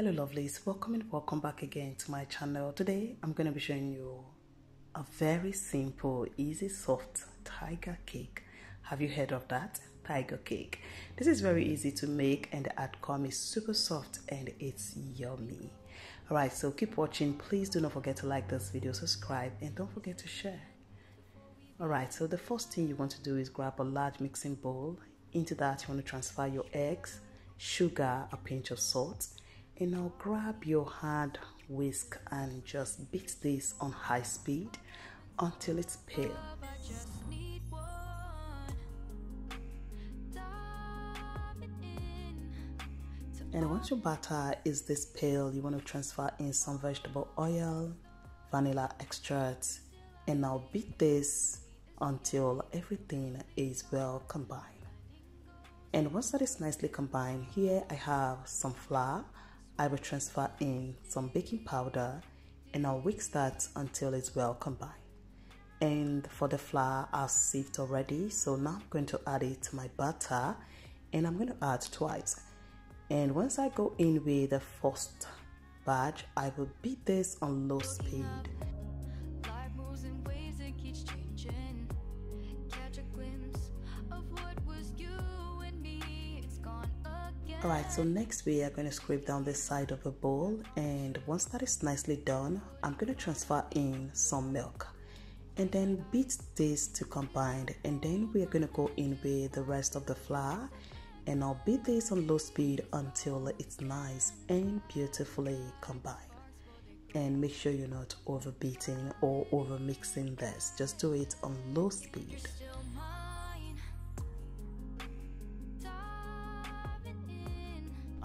hello lovelies. Welcome and welcome back again to my channel. Today i'm going to be showing you a very simple easy soft tiger cake. Have you heard of that? Tiger cake. This is very easy to make and the outcome is super soft and it's yummy. All right so keep watching. Please do not forget to like this video subscribe and don't forget to share. All right so the first thing you want to do is grab a large mixing bowl. Into that you want to transfer your eggs sugar a pinch of salt and now grab your hard whisk and just beat this on high speed until it's pale. And once your batter is this pale, you want to transfer in some vegetable oil, vanilla extract, and now beat this until everything is well combined. And once that is nicely combined, here I have some flour, I will transfer in some baking powder and I'll whisk that until it's well combined. And for the flour, I've sieved already. So now I'm going to add it to my butter and I'm going to add twice. And once I go in with the first batch, I will beat this on low speed. Alright, so next we are going to scrape down the side of the bowl and once that is nicely done, I'm going to transfer in some milk. And then beat this to combine and then we are going to go in with the rest of the flour and I'll beat this on low speed until it's nice and beautifully combined. And make sure you're not over beating or over mixing this just do it on low speed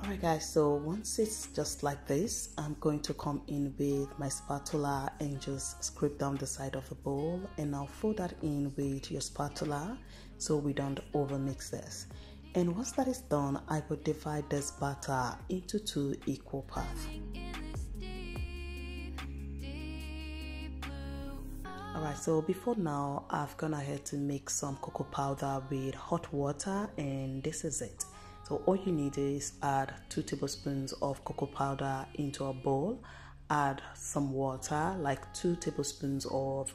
Alright guys, so once it's just like this, I'm going to come in with my spatula and just scrape down the side of the bowl and I'll fold that in with your spatula so we don't over mix this. And once that is done, I will divide this batter into two equal parts. Alright, so before now, I've gone ahead to mix some cocoa powder with hot water and this is it. So all you need is add 2 tablespoons of cocoa powder into a bowl, add some water, like 2 tablespoons of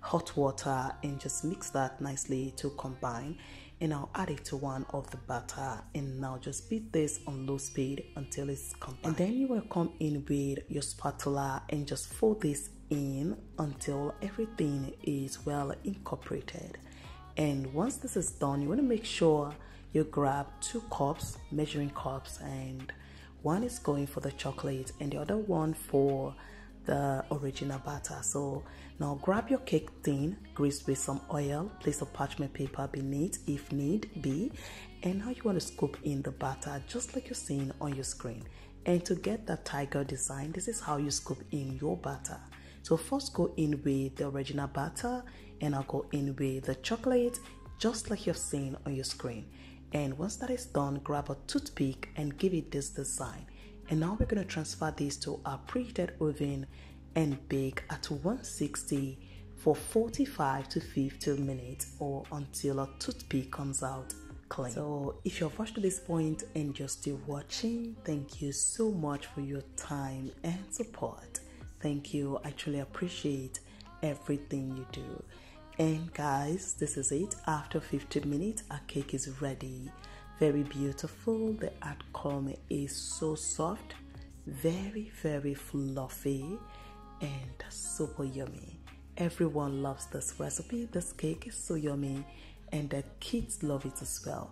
hot water and just mix that nicely to combine. And I'll add it to one of the batter. And now just beat this on low speed until it's combined. And then you will come in with your spatula and just fold this in until everything is well incorporated. And once this is done you want to make sure you grab two cups, measuring cups, and one is going for the chocolate and the other one for the original batter. So now grab your cake tin, grease with some oil, place a parchment paper beneath if need be, and now you want to scoop in the batter just like you're seeing on your screen. And to get that tiger design, this is how you scoop in your batter. So first go in with the original batter and I'll go in with the chocolate just like you're seeing on your screen and once that is done grab a toothpick and give it this design and now we're going to transfer this to our preheated oven and bake at 160 for 45 to 50 minutes or until a toothpick comes out clean. So if you've watched to this point and you're still watching, thank you so much for your time and support. Thank you. I truly appreciate everything you do. And guys, this is it. After 15 minutes, our cake is ready. Very beautiful. The outcome is so soft, very, very fluffy, and super yummy. Everyone loves this recipe. This cake is so yummy, and the kids love it as well.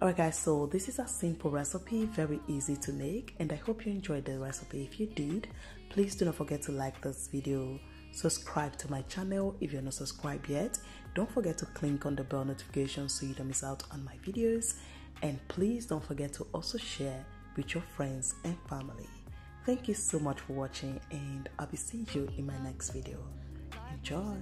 Alright guys, so this is a simple recipe, very easy to make, and I hope you enjoyed the recipe. If you did, please do not forget to like this video subscribe to my channel if you're not subscribed yet. Don't forget to click on the bell notification so you don't miss out on my videos. And please don't forget to also share with your friends and family. Thank you so much for watching and i'll be seeing you in my next video. Enjoy